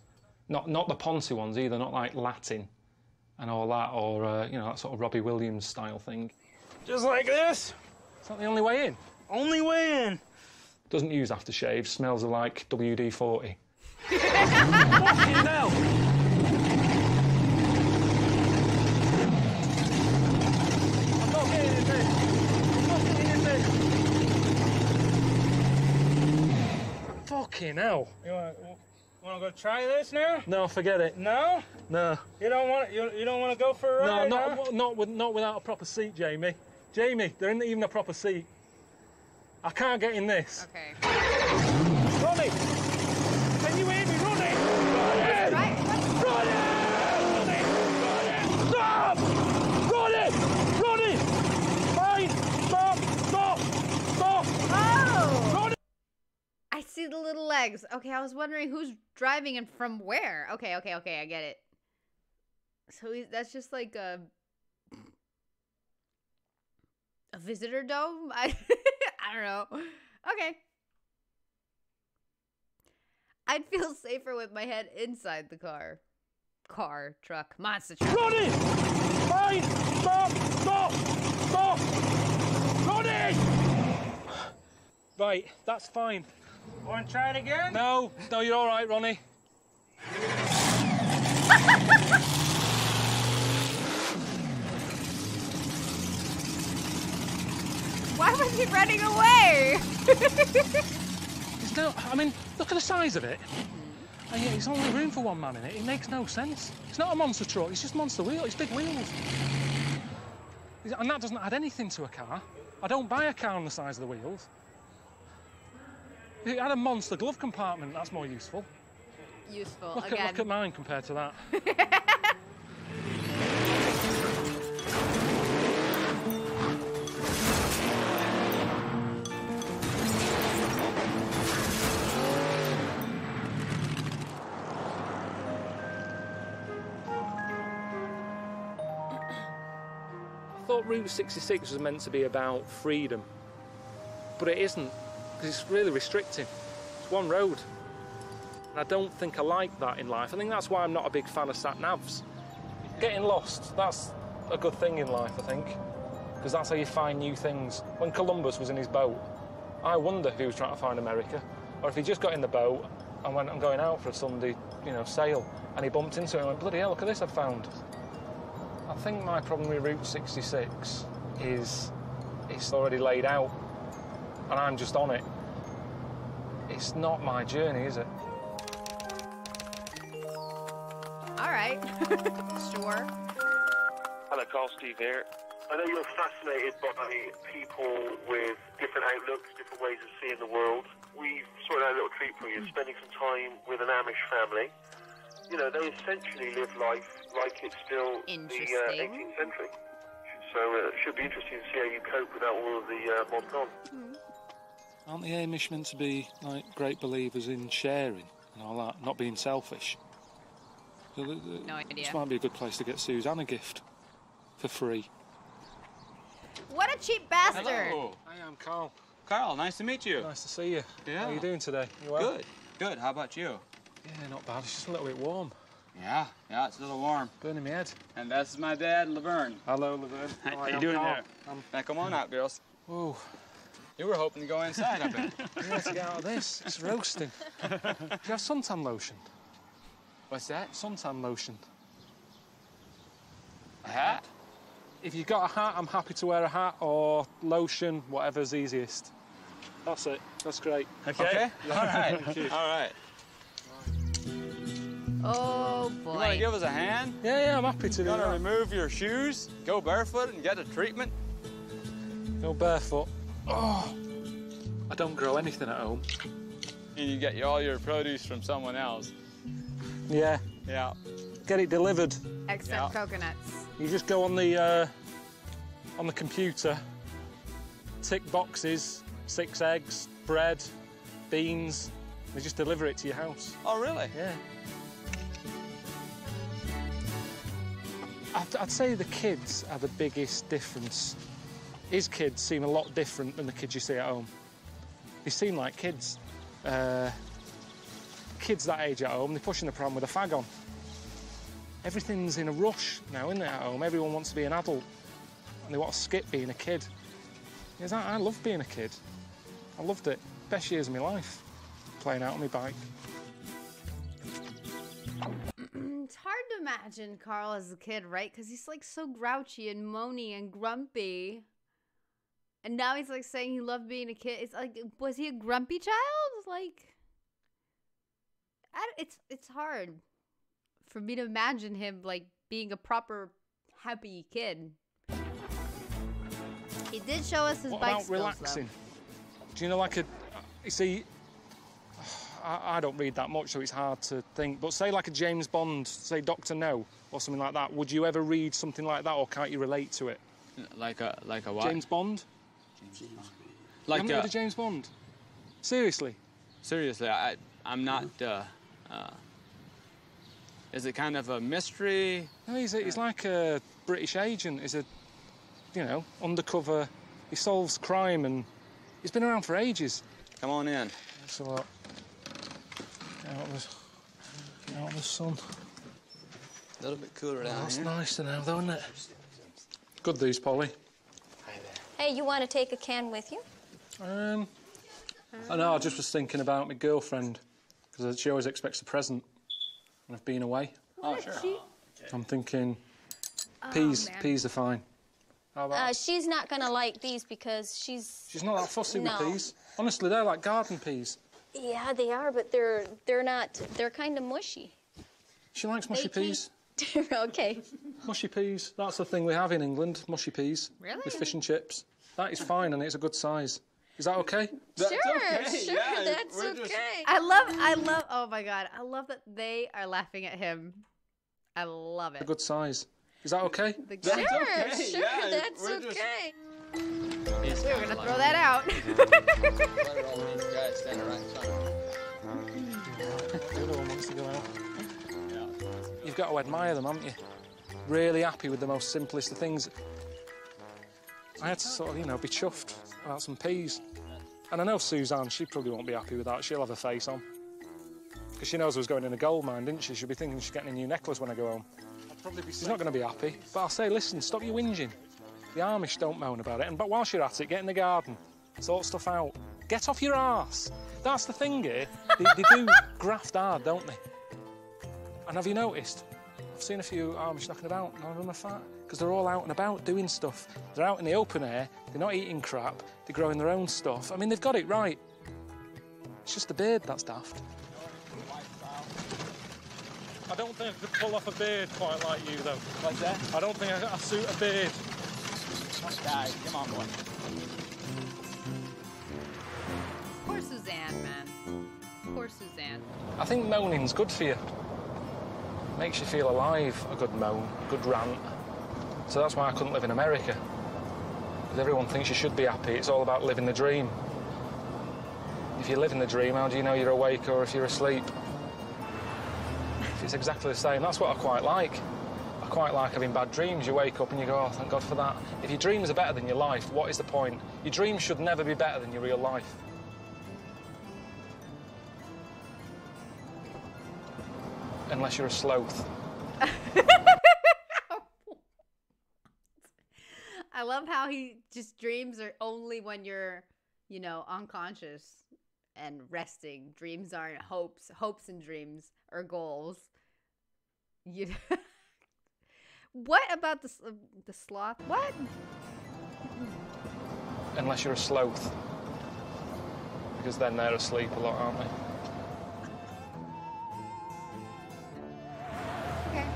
Not not the Ponzi ones either, not like Latin and all that, or, uh, you know, that sort of Robbie Williams style thing. Just like this? Is not the only way in? Only way in. Doesn't use aftershave, smells like WD 40. Fucking hell. I'm not getting in this. I'm not getting in this. Fucking hell. You want want to go try this now? No, forget it. No? No. You don't want you, you don't want to go for a No, ride? not, huh? not, with, not without a proper seat, Jamie. Jamie, there isn't even a proper seat. I can't get in this. Okay. Ronnie! Can you hear me, Ronnie? Ronnie! Ronnie! Ronnie! Stop! Ronnie! Ronnie! Fine! Stop! Stop! Stop! Oh! Ronnie! I see the little legs. Okay, I was wondering who's driving and from where. Okay, okay, okay, I get it. So that's just like a a visitor dome. I I don't know. Okay. I'd feel safer with my head inside the car. Car, truck, monster truck. Ronnie! Fine! Stop! Stop! Stop! Ronnie! Right, that's fine. Want to try it again? No, no, you're all right, Ronnie. Why was he running away? There's no, I mean, look at the size of it. Oh, and yet, there's only room for one man in it. It makes no sense. It's not a monster truck, it's just monster wheel. It's big wheels. And that doesn't add anything to a car. I don't buy a car on the size of the wheels. If it had a monster glove compartment, that's more useful. Useful Look at, again. look at mine compared to that. Route 66 was meant to be about freedom, but it isn't, because it's really restricting. It's one road. And I don't think I like that in life. I think that's why I'm not a big fan of sat navs. Getting lost, that's a good thing in life, I think. because that's how you find new things. When Columbus was in his boat, I wonder if he was trying to find America, or if he just got in the boat and went, I'm going out for a Sunday, you know, sail, and he bumped into it and went, bloody hell, look at this I've found. I think my problem with Route 66 is it's already laid out, and I'm just on it. It's not my journey, is it? All right. sure. Hello, Karl Steve here. I know you're fascinated by people with different outlooks, different ways of seeing the world. We've sorted out a little treat for you, hmm. spending some time with an Amish family. You know, they essentially live life like it's still in the uh, 18th century. So uh, it should be interesting to see how you cope without all of the uh, modern on. Aren't the Amish meant to be like great believers in sharing and all that, not being selfish? So th- th- No idea. This might be a good place to get Suzanne a gift for free. What a cheap bastard. Hello. Hi, I'm Karl. Karl, nice to meet you. Nice to see you. Yeah. How are you doing today? You well? Good. Good. How about you? Yeah, not bad. It's just a little bit warm. Yeah, yeah, it's a little warm. Burning my head. And that's my dad, Laverne. Hello, Laverne. How Hi, you I'm doing Karl. there? Now come on out, girls. Whoa. You were hoping to go inside, I bet. Yeah, to get out of this. It's roasting. Do you have suntan lotion? What's that? Suntan lotion. A hat? If you've got a hat, I'm happy to wear a hat or lotion, whatever's easiest. That's it. That's great. Okay. All right. Thank you. All right. Oh boy. You want to give us a hand? Yeah, yeah, I'm happy to do Gonna that. remove your shoes, go barefoot, and get a treatment. Go barefoot. Oh, I don't grow anything at home. And you get all your produce from someone else. Yeah, Yeah. get it delivered. Except coconuts. You just go on the uh, on the computer, tick boxes, six eggs, bread, beans. They just deliver it to your house. Oh, really? Yeah. I'd, I'd say the kids are the biggest difference. His kids seem a lot different than the kids you see at home. They seem like kids. Uh, kids that age at home, they're pushing the pram with a fag on. Everything's in a rush now, isn't it, at home? Everyone wants to be an adult and they want to skip being a kid. Yes, I, I love being a kid. I loved it. Best years of my life, playing out on my bike. Imagine Karl as a kid, right? Because he's like so grouchy and moany and grumpy. And now he's like saying he loved being a kid. It's like, was he a grumpy child? Like, I, it's it's hard for me to imagine him like being a proper happy kid. He did show us his What bike about skills, relaxing? Do you know, like a. You see, I, I don't read that much, so it's hard to think. But say, like a James Bond, say Doctor No or something like that. Would you ever read something like that, or can't you relate to it? Like a like a what? James Bond? like you haven't a, read a James Bond? Seriously? seriously, I I'm not. Uh, uh, is it kind of a mystery? No, he's, a, he's like a British agent. He's a, you know, undercover. He solves crime and he's been around for ages. Come on in. So what? Get out of the, out of the sun. A little bit cooler Oh, that's here. nicer now, though, isn't it? Good, these, Polly. Hi there. Hey, you want to take a can with you? Um, I know, I just was thinking about my girlfriend, because she always expects a present when I've been away. Oh, sure. I'm thinking peas, man. peas are fine. How about Uh, she's not going to like these because she's. She's not that fussy no. with peas. Honestly, they're like garden peas. Yeah, they are, but they're they're not. They're kind of mushy. She likes mushy They peas. okay. Mushy peas. That's the thing we have in England, mushy peas. Really? With fish and chips. That is fine and it's a good size. Is that okay? That's sure, sure, that's okay. I love, I love, oh my god, I love that they are laughing at him. I love it. A good size. Is that okay? The Sure, guy- sure, that's okay. We were gonna throw that out. The other one wants to go out. You've got to admire them, haven't you? Really happy with the most simplest of things. I had to sort of, you know, be chuffed about some peas. And I know Suzanne, she probably won't be happy with that. She'll have a face on. Because she knows I was going in a gold mine, didn't she? She'll be thinking she's getting a new necklace when I go home. She's not going to be happy. But I'll say, listen, stop your whinging. The Amish don't moan about it. And but whilst you're at it, get in the garden, sort stuff out. Get off your arse. That's the thing here. They, they do graft hard, don't they? And have you noticed? I've seen a few Amish knocking about. None of them are fat because they're all out and about doing stuff. They're out in the open air. They're not eating crap. They're growing their own stuff. I mean, they've got it right. It's just the beard that's daft. I don't think I could pull off a beard quite like you, though. What's that? I don't think I, I suit a beard. Guys, come on, boy. Poor Suzanne, man. Poor Suzanne. I think moaning's good for you. Makes you feel alive, a good moan, a good rant. So that's why I couldn't live in America. Because everyone thinks you should be happy. It's all about living the dream. If you're living the dream, how do you know you're awake or if you're asleep? If it's exactly the same, that's what I quite like. Quite like having bad dreams. You wake up and you go, oh, thank God for that. If your dreams are better than your life, what is the point? Your dreams should never be better than your real life. Unless you're a sloth. I love how he just dreams are only when you're, you know, unconscious and resting. Dreams aren't hopes. Hopes and dreams are goals. You. what about the uh, the sloth? What? Unless you're a sloth. Because then they're asleep a lot, aren't they? Okay.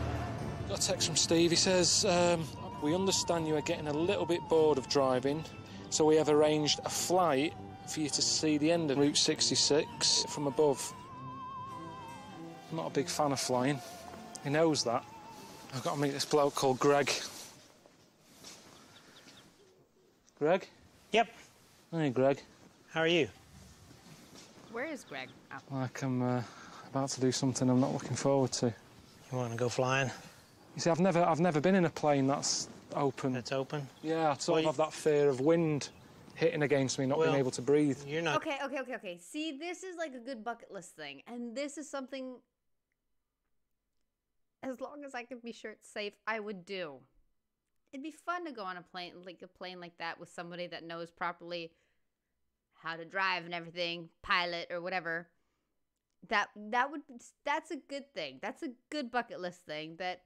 Got a text from Steve. He says, um, We understand you are getting a little bit bored of driving, so we have arranged a flight for you to see the end of Route 66 from above. I'm not a big fan of flying. He knows that. I've got to meet this bloke called Greg. Greg? Yep. Hey, Greg. How are you? Where is Greg? Oh. Like I'm uh, about to do something I'm not looking forward to. You want to go flying? You see, I've never, I've never been in a plane that's open. That's open. Yeah, I sort Well, of have that fear of wind hitting against me, not being able to breathe. You're not. Okay, okay, okay, okay. See, this is like a good bucket list thing, and this is something. As long as I can be sure it's safe, I would do. It'd be fun to go on a plane, like a plane like that, with somebody that knows properly how to drive and everything, pilot or whatever. That that would that's a good thing. That's a good bucket list thing. That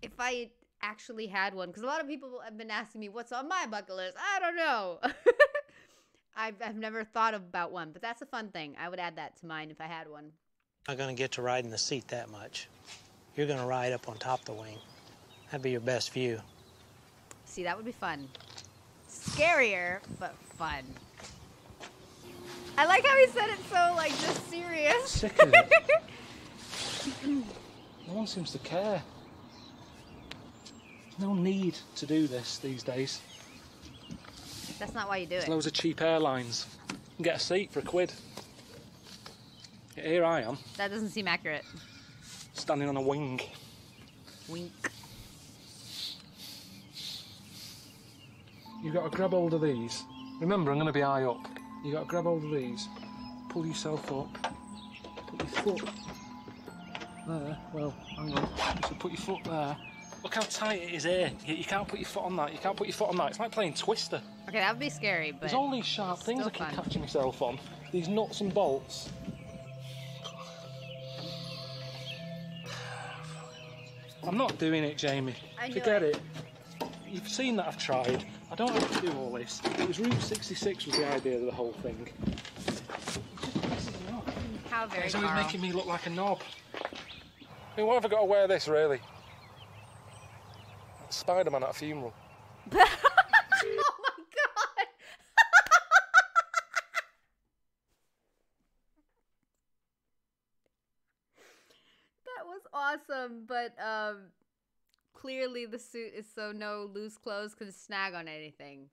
if I actually had one, because a lot of people have been asking me what's on my bucket list. I don't know. I've, I've never thought about one, but that's a fun thing. I would add that to mine if I had one. I'm not going to get to ride in the seat that much. You're going to ride up on top of the wing. That'd be your best view. See, that would be fun. Scarier, but fun. I like how he said it so like just serious. Sick of it. No one seems to care. There's no need to do this these days. That's not why you do There's it. loads of cheap airlines. You can get a seat for a quid. Here I am, That doesn't seem accurate. Standing on a wing. Wink. You've got to grab hold of these. Remember, I'm going to be high up. You've got to grab hold of these, pull yourself up, put your foot there. Well, hang on. So put your foot there. Look how tight it is here. You, you can't put your foot on that. You can't put your foot on that. It's like playing Twister. Okay, that would be scary, but There's all these sharp things I still keep fun. catching myself on. These nuts and bolts. I'm not doing it, Jamie. Forget it. it. You've seen that I've tried. I don't have to do all this. It was Route 66 was the idea of the whole thing. How very It's always Karl. making me look like a knob. I mean, why have I got to wear this, really? Spider-Man at a funeral. oh my god! that was awesome, but um, clearly the suit is so no loose clothes can snag on anything.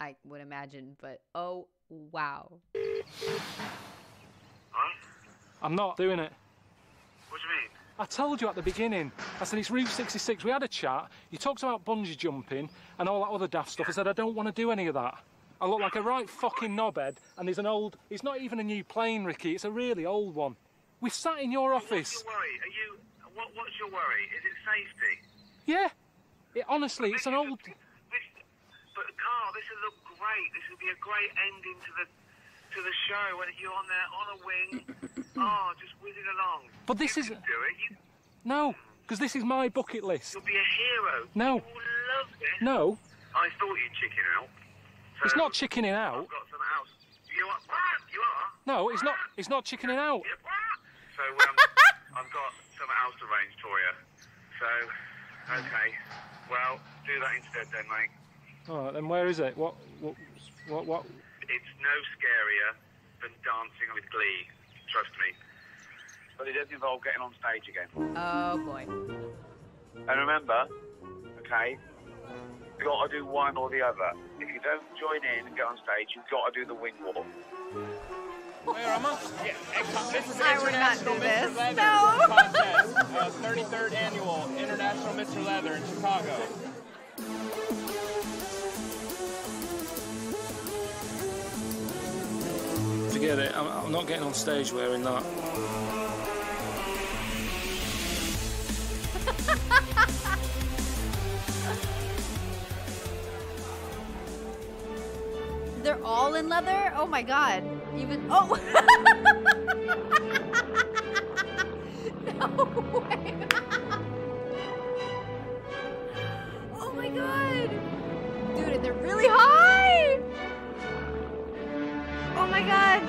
I would imagine, but oh wow. I'm not doing it. What do you mean? I told you at the beginning. I said it's Route 66. We had a chat. You talked about bungee jumping and all that other daft stuff. I said I don't want to do any of that. I look like a right fucking knobhead, and there's an old. It's not even a new plane, Ricky. It's a really old one. We sat in your office. What's your worry? Are you? What, what's your worry? Is it safety? Yeah. It, honestly, it's an old. This, this would look great. This would be a great ending to the to the show when you're on there on a wing. oh, just whizzing along. But this you is- can do it. You, No, because this is my bucket list. you'll be a hero. No. You will love this. No, I thought you'd chicken out. So it's not chickening out. I've got something else. You are. You are. No, it's not. It's not chickening out. So um, I've got something else arranged for you. So, okay. Well, do that instead then, mate. All right, then where is it? What? What? What? what? It's no scarier than dancing with Glee. Trust me. But it does involve getting on stage again. Oh boy. And remember, okay, you've got to do one or the other. If you don't join in and get on stage, you've got to do the wing walk. Where am I? Yeah, this is I would not International do Mr. this. Leather No. contest, uh, 33rd annual International Mr. Leather in Chicago. Forget it. I'm, I'm not getting on stage wearing that. They're all in leather? Oh my god. Even oh oh my god. Dude, they're really high. Oh my god.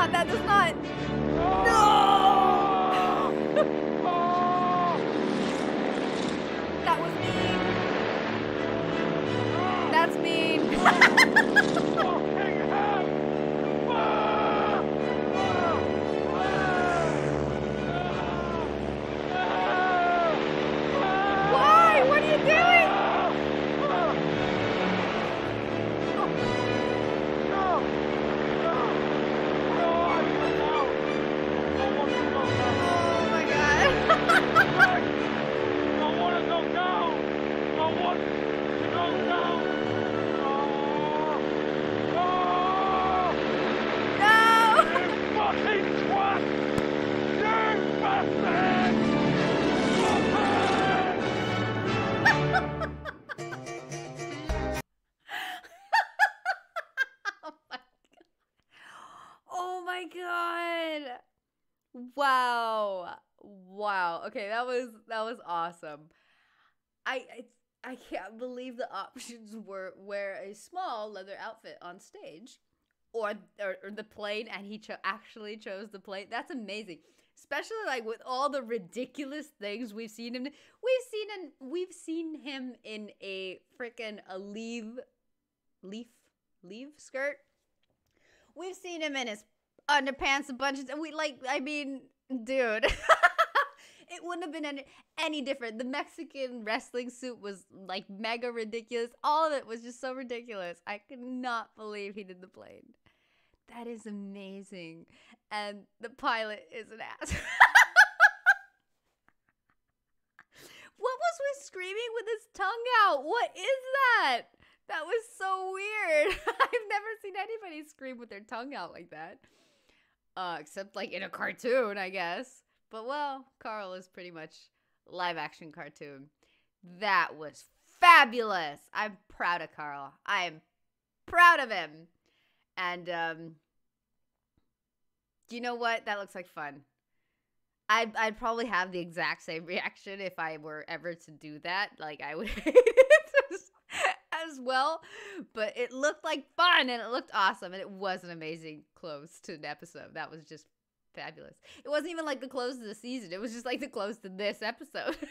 Not, that does not. No! that was mean. That's mean. that was awesome. I I, I can't believe the options were wear a small leather outfit on stage or or, or the plane and he cho- actually chose the plane. That's amazing. Especially like with all the ridiculous things we've seen him we've seen him we've seen him in a freaking a leave leaf leave skirt We've seen him in his underpants a bunch of. We like, I mean, dude, it wouldn't have been any, any different. The Mexican wrestling suit was like mega ridiculous. All of it was just so ridiculous. I could not believe he did the plane. That is amazing. And the pilot is an ass. what was we screaming with his tongue out? What is that? That was so weird. I've never seen anybody scream with their tongue out like that. Uh, except like in a cartoon, I guess. But well, Karl is pretty much live action cartoon. That was fabulous. I'm proud of Karl. I am proud of him. And um you know what? That looks like fun. I'd, I'd probably have the exact same reaction if I were ever to do that. Like, I would as well. But it looked like fun and it looked awesome. And it was an amazing close to an episode. That was just fabulous. It wasn't even like the close of the season, it was just like the close to this episode.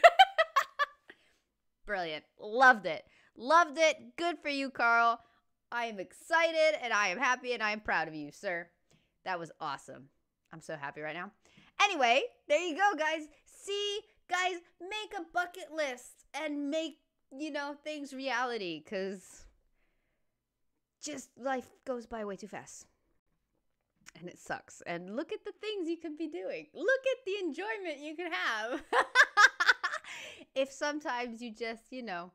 Brilliant. Loved it. Loved it. Good for you, Karl. I am excited and I am happy and I am proud of you, sir. That was awesome. I'm so happy right now. Anyway, there you go, guys. See, guys, make a bucket list and make, you know, things reality because just life goes by way too fast. And it sucks. And look at the things you could be doing. Look at the enjoyment you could have. if sometimes you just, you know,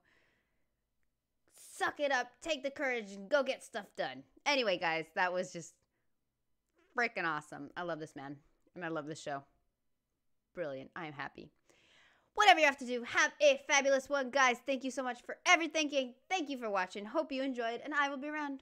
suck it up, take the courage, and go get stuff done. Anyway, guys, that was just freaking awesome. I love this man, and I love this show. Brilliant. I am happy. Whatever you have to do, have a fabulous one, guys. Thank you so much for everything. Thank you for watching. Hope you enjoyed, and I will be around.